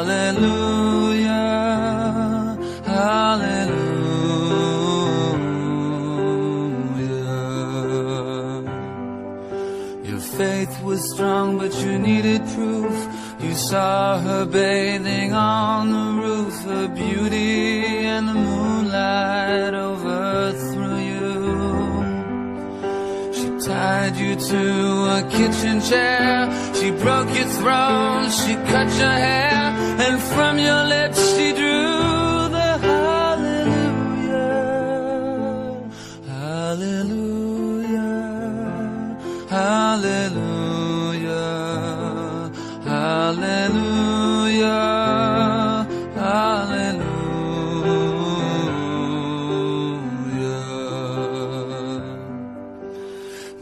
hallelujah, hallelujah. Your faith was strong, but you needed proof. You saw her bathing on the roof, her beauty and the moonlight tied you to a kitchen chair. She broke your throne. She cut your hair. And from your lips she drew the hallelujah. Hallelujah. Hallelujah.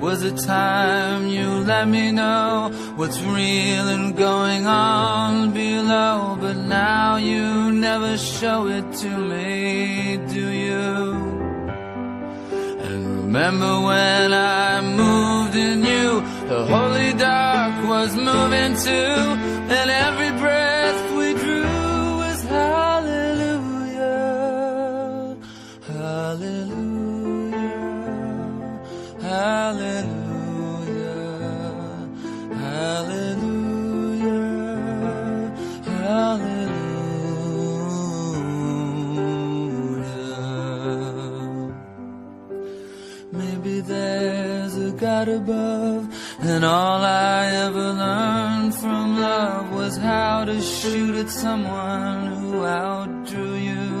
Was a time you let me know what's real and going on below, but now you never show it to me, do you? And remember when I moved in you, the holy dark was moving too, and every hallelujah, hallelujah, hallelujah. Maybe there's a God above, and all I ever learned from love was how to shoot at someone who outdrew you.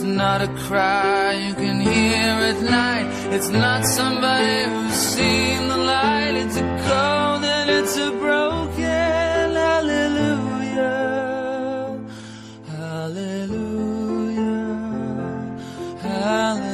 It's not a cry you can hear at night. It's not somebody who's seen the light. It's a cold and it's a broken hallelujah. Hallelujah. Hallelujah.